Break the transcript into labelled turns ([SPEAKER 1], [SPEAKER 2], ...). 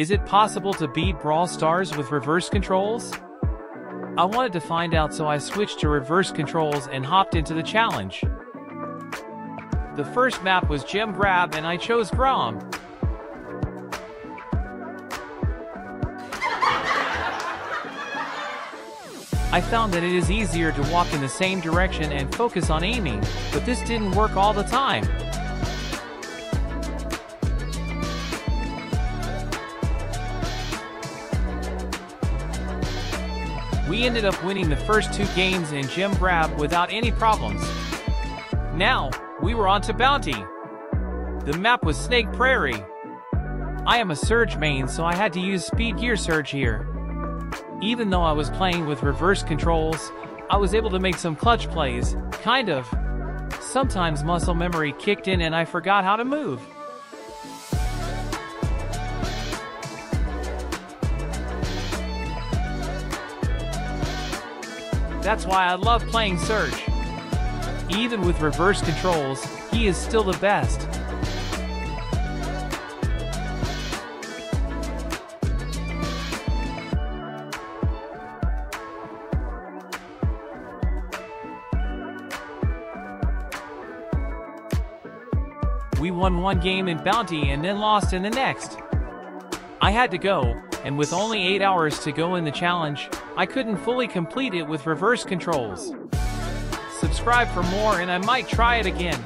[SPEAKER 1] Is it possible to beat Brawl Stars with reverse controls? I wanted to find out so I switched to reverse controls and hopped into the challenge. The first map was Gem Grab and I chose Grom. I found that it is easier to walk in the same direction and focus on aiming, but this didn't work all the time. We ended up winning the first two games in Gem Grab without any problems. Now, we were on to Bounty. The map was Snake Prairie. I am a Surge main so I had to use Speed Gear Surge here. Even though I was playing with reverse controls, I was able to make some clutch plays, kind of. Sometimes muscle memory kicked in and I forgot how to move. That's why I love playing Surge. Even with reverse controls, he is still the best. We won one game in Bounty and then lost in the next. I had to go, and with only 8 hours to go in the challenge, I couldn't fully complete it with reverse controls. Subscribe for more and I might try it again.